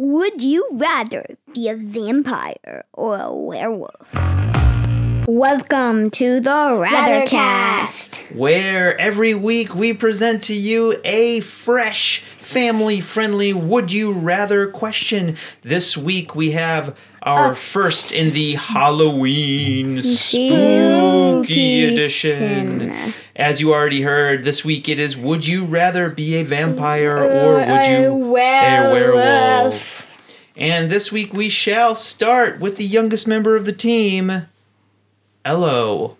Would you rather be a vampire or a werewolf? Welcome to the Rathercast. where every week we present to you a fresh, family friendly Would You Rather question. This week we have our ah. first in the Halloween spooky Spooky edition. As you already heard, this week it is Would you rather be a vampire or would a you a werewolf. werewolf? And this week we shall start with the youngest member of the team, Ello.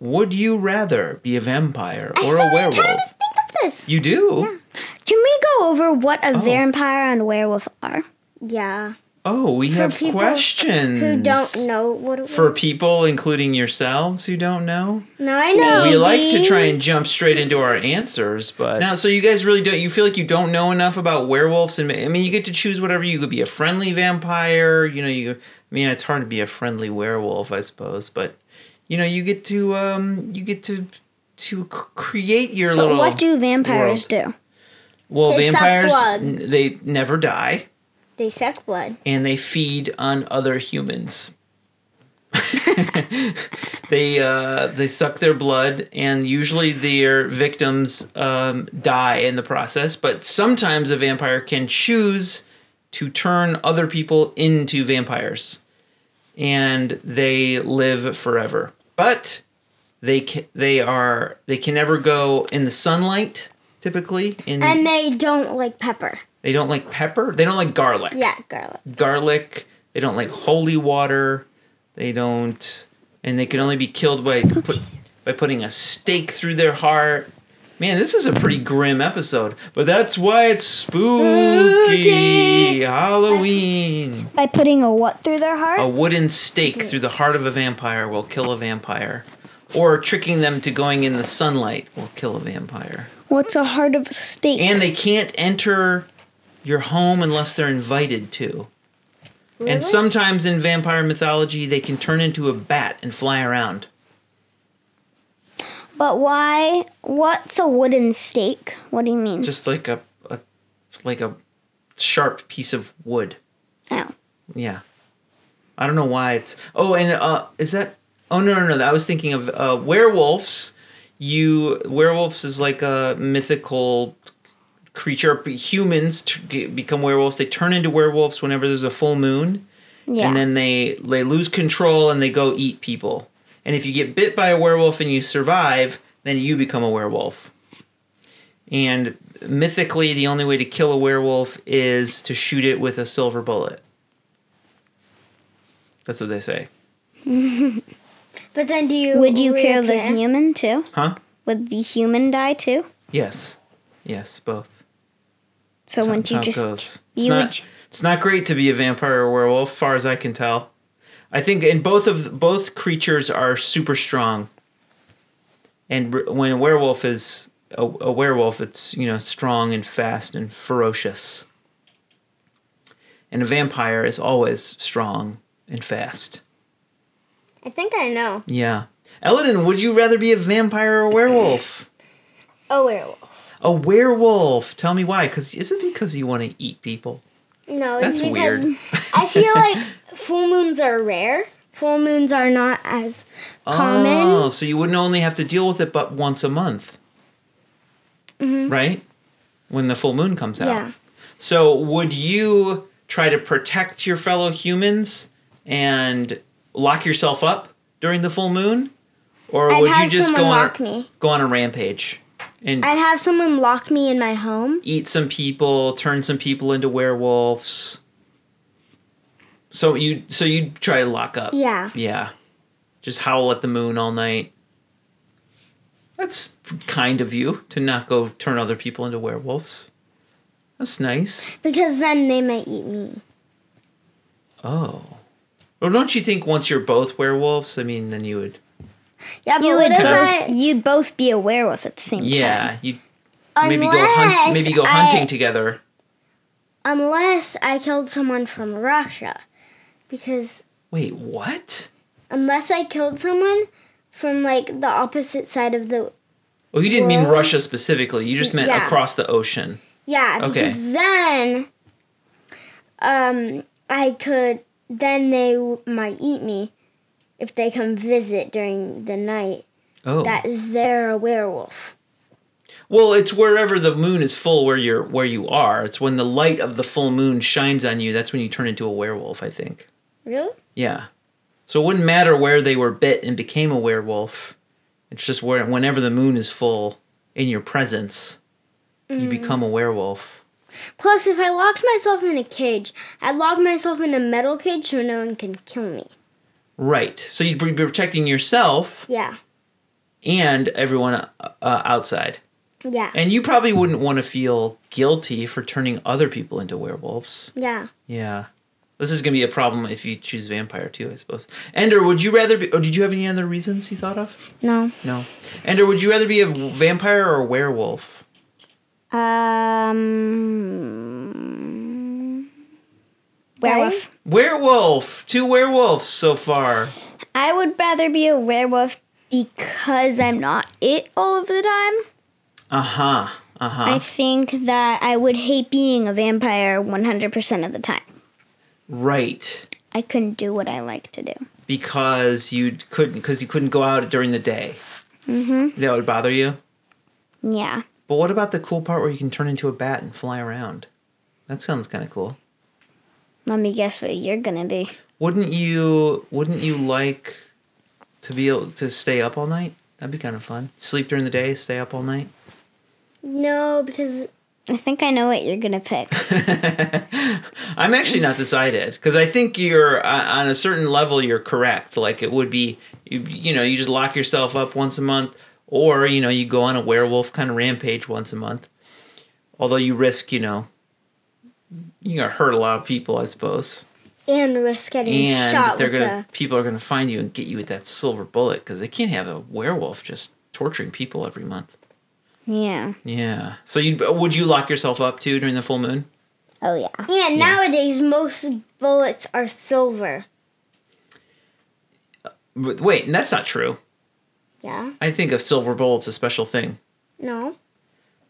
Would you rather be a vampire or a werewolf? Think of this. You do? Yeah. Can we go over what a oh. vampire and a werewolf are? Yeah. Oh, we have people questions. Who don't know what it For people, including yourselves, who don't know. No, I know. We like to try and jump straight into our answers, but now, so you guys really don't. You feel like you don't know enough about werewolves, and I mean, you get to choose whatever. You could be a friendly vampire. You know, you. I mean, it's hard to be a friendly werewolf, I suppose, but you know, you get to um, you get to to create your But little. what do vampires do? well, They suck vampires blood. n- they never die. They suck blood. and they feed on other humans. they uh, they suck their blood, and usually their victims um, die in the process. But sometimes a vampire can choose to turn other people into vampires, and they live forever. But they ca- they are they can never go in the sunlight. Typically, in And they don't like pepper. They don't like pepper. They don't like garlic Yeah, garlic. garlic. They don't like holy water. They don't, and they can only be killed by oh, put, by putting a stake through their heart. Man, this is a pretty grim episode, but that's why it's spooky, Spooky. Halloween. By putting a what through their heart? A wooden stake through the heart of a vampire will kill a vampire, or tricking them to going in the sunlight will kill a vampire. What's a heart of a stake? And they can't enter your home unless they're invited to. And sometimes in vampire mythology, they can turn into a bat and fly around. but why? What's a wooden stake? What do you mean? Just like a, a like a sharp piece of wood. oh. Yeah. I don't know why it's. Oh, and uh, is that? Oh no, no, no! I was thinking of uh, werewolves. You werewolves is like a mythical creature. Humans t- become werewolves. They turn into werewolves whenever there's a full moon. Yeah. and then they they lose control and they go eat people. And if you get bit by a werewolf and you survive, then you become a werewolf. And mythically, the only way to kill a werewolf is to shoot it with a silver bullet. That's what they say. But then do you Would you kill the human too? Huh? Would the human die too? Yes. Yes, both. So how- you just goes. It's you not would- it's not great to be a vampire or werewolf, far as I can tell. I think in both of both creatures are super strong. And when a werewolf is a, a werewolf, it's you know strong and fast and ferocious. And a vampire is always strong and fast. I think I know. Yeah. Eladin, would you rather be a vampire or a werewolf? A werewolf. A werewolf. Tell me why. Because is it because you want to eat people? No, That's it's because weird. I feel like full moons are rare. Full moons are not as common. Oh, so you wouldn't only have to deal with it but once a month. Right? When the full moon comes out. Mm-hmm. Yeah. So would you try to protect your fellow humans and lock yourself up during the full moon? Or I'd would you just go on go on a rampage and I'd have someone lock me in my home. eat some people, turn some people into werewolves? So you so you try to lock up. Yeah. Yeah. Just howl at the moon all night. That's kind of you to not go turn other people into werewolves. That's nice. Because then they might eat me. Oh. Well, don't you think once you're both werewolves, I mean, then you would. Yeah, but you what would if both, I, you'd both be a werewolf at the same Yeah, time. Yeah, you maybe go hunt. Maybe go I- hunting together. unless I killed someone from Russia. Because Wait, what? unless I killed someone from like the opposite side of the Oh, you didn't mean Russia specifically. You just meant Yeah. across the ocean. yeah, Okay. because then um, I could. Then they might eat me if they come visit during the night. Oh. That they're a werewolf. Well, it's wherever the moon is full where you're where you are. It's when the light of the full moon shines on you. That's when you turn into a werewolf, I think. Really? Yeah. So it wouldn't matter where they were bit and became a werewolf. It's just where whenever the moon is full in your presence, you mm. become a werewolf. Plus, if I locked myself in a cage, I'd lock myself in a metal cage so no one can kill me. Right. So you'd be protecting yourself Yeah. and everyone uh, uh, outside. Yeah. And you probably wouldn't want to feel guilty for turning other people into werewolves. Yeah. Yeah. This is going to be a problem if you choose vampire too, I suppose. Ender, would you rather be. Oh, did you have any other reasons you thought of? No. No. Ender, would you rather be a vampire or a werewolf? Um, werewolf. Werewolf! Two werewolves so far. I would rather be a werewolf because I'm not it all of the time. Uh huh. Uh huh. I think that I would hate being a vampire 100% of the time. Right. I couldn't do what I like to do. Because you couldn't, because you couldn't go out during the day. Mm-hmm. That would bother you. Yeah. But what about the cool part where you can turn into a bat and fly around? That sounds kind of cool. Let me guess what you're gonna be. Wouldn't you? Wouldn't you like to be able to stay up all night? That'd be kind of fun. Sleep during the day, stay up all night. No, because I think I know what you're gonna pick. I'm actually not decided because I think you're uh, on a certain level. You're correct. Like it would be, you, you know, you just lock yourself up once a month, or you know, you go on a werewolf kind of rampage once a month. Although you risk, you know, you gonna hurt a lot of people, I suppose, and risk getting and shot they're with gonna a. people are gonna find you and get you with that silver bullet because they can't have a werewolf just torturing people every month. yeah. Yeah. So you would you lock yourself up too during the full moon? Oh yeah. Yeah, nowadays most bullets are silver. But wait, and that's not true. Yeah. I think of silver bullets a special thing. No.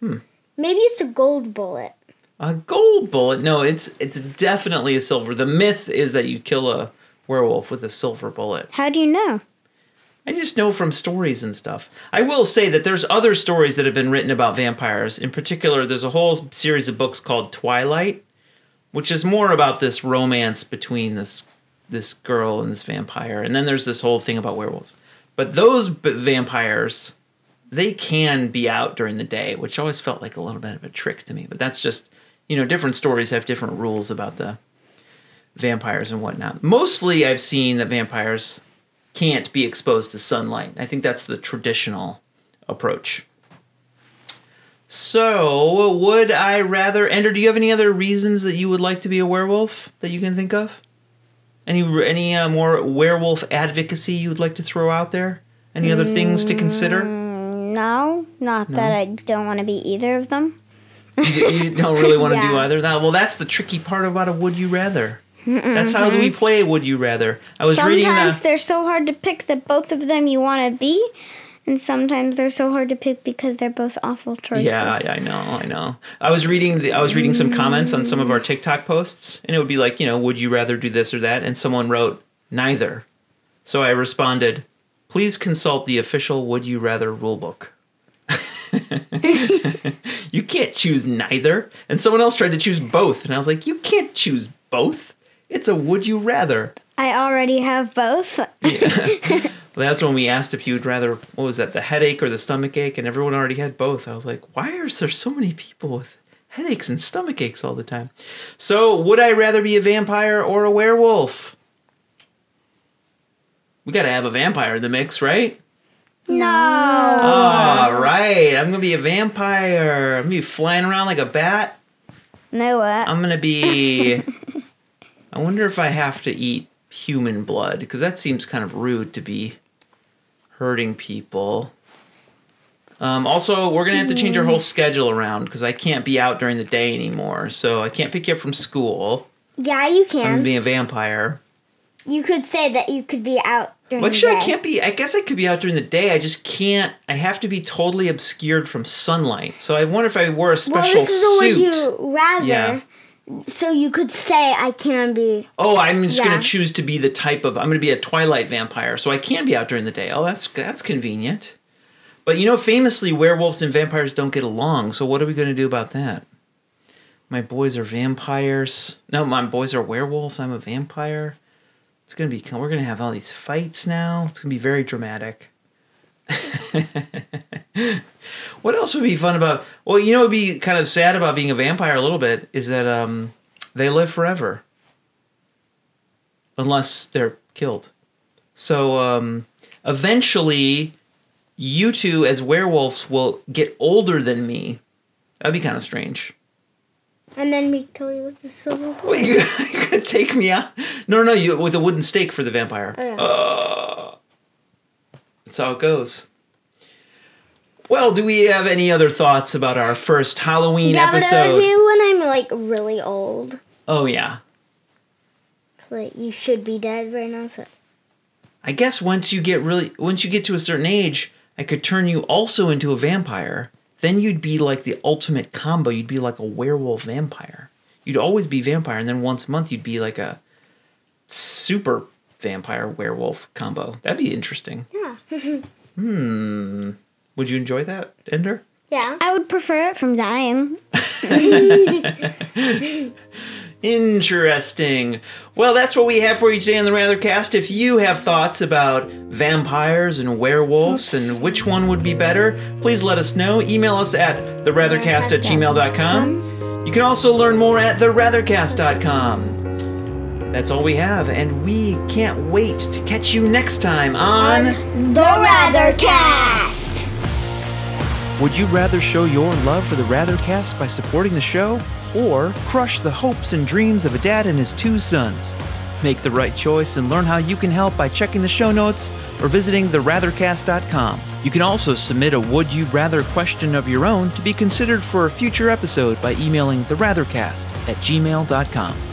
Hmm. Maybe it's a gold bullet. A gold bullet? No, it's it's definitely a silver. The myth is that you kill a werewolf with a silver bullet. How do you know? I just know from stories and stuff. I will say that there's other stories that have been written about vampires. In particular, there's a whole series of books called Twilight, which is more about this romance between this this girl and this vampire. And then there's this whole thing about werewolves. But those b- vampires, they can be out during the day, which always felt like a little bit of a trick to me. But that's just, you know, different stories have different rules about the vampires and whatnot. Mostly, I've seen that vampires can't be exposed to sunlight. I think that's the traditional approach. So, would I rather Ender, do you have any other reasons that you would like to be a werewolf that you can think of? Any any uh, more werewolf advocacy you would like to throw out there? Any other things to consider? No, not that I don't want to be either of them. You, you don't really want to do either of that. Well, that's the tricky part about a would you rather. That's how we play would you rather. I was reading Sometimes the they're so hard to pick that both of them you want to be, and sometimes they're so hard to pick because they're both awful choices. Yeah, yeah, I know, I know. I was reading the I was reading some comments on some of our TikTok posts, and it would be like, you know, would you rather do this or that? And someone wrote neither. So I responded, please consult the official Would You Rather rulebook. you can't choose neither. And someone else tried to choose both, and I was like, you can't choose both. It's a Would You Rather. I already have both. Well, that's when we asked if you would rather, what was that, the headache or the stomach ache? And everyone already had both. I was like, why are there so many people with headaches and stomach aches all the time? So, would I rather be a vampire or a werewolf? We gotta have a vampire in the mix, right? No. All right, I'm gonna be a vampire. I'm gonna be flying around like a bat. No what? I'm gonna be. I wonder if I have to eat human blood because that seems kind of rude to be hurting people. Um, also, we're gonna have to change our whole schedule around because I can't be out during the day anymore. So I can't pick you up from school. Yeah, you can. I'm gonna be a vampire. You could say that you could be out during Well, actually, the I can't be. I guess I could be out during the day. I just can't. I have to be totally obscured from sunlight. So I wonder if I wore a special Well, this is suit. would you rather. Yeah. So you could say I can be. Oh, I'm just Yeah. gonna choose to be the type of. I'm gonna be a twilight vampire, so I can be out during the day. Oh, that's that's convenient. But you know, famously, werewolves and vampires don't get along. So what are we gonna do about that? My boys are vampires. No, my boys are werewolves. I'm a vampire. It's gonna be. We're gonna have all these fights now. It's gonna be very dramatic. what else would be fun about? Well, you know, it'd be kind of sad about being a vampire a little bit is that um, they live forever unless they're killed. So um, eventually, you two as werewolves will get older than me. That'd be kind of strange. And then we kill you with the silver bullet. What, you, you gonna take me out? No, no, no, you with a wooden stake for the vampire. Oh, yeah. Uh, that's how it goes. Well, do we have any other thoughts about our first Halloween yeah, episode? would be when I'm like really old. Oh yeah. It's like you should be dead right now. So I guess once you get really once you get to a certain age, I could turn you also into a vampire. Then you'd be like the ultimate combo. You'd be like a werewolf vampire. You'd always be vampire, and then once a month you'd be like a super vampire werewolf combo. That'd be interesting. yeah, Hmm. Would you enjoy that, Ender? yeah. I would prefer it from dying. Interesting. Well, that's what we have for you today on the Rathercast. If you have thoughts about vampires and werewolves and which one would be better, please let us know. Email us at therathercast at gmail.com. You can also learn more at therathercast.com. That's all we have, and we can't wait to catch you next time on. The Rathercast! Would you rather show your love for the Rathercast by supporting the show or crush the hopes and dreams of a dad and his two sons? Make the right choice and learn how you can help by checking the show notes or visiting therathercast.com. You can also submit a would you rather question of your own to be considered for a future episode by emailing therathercast at gmail.com.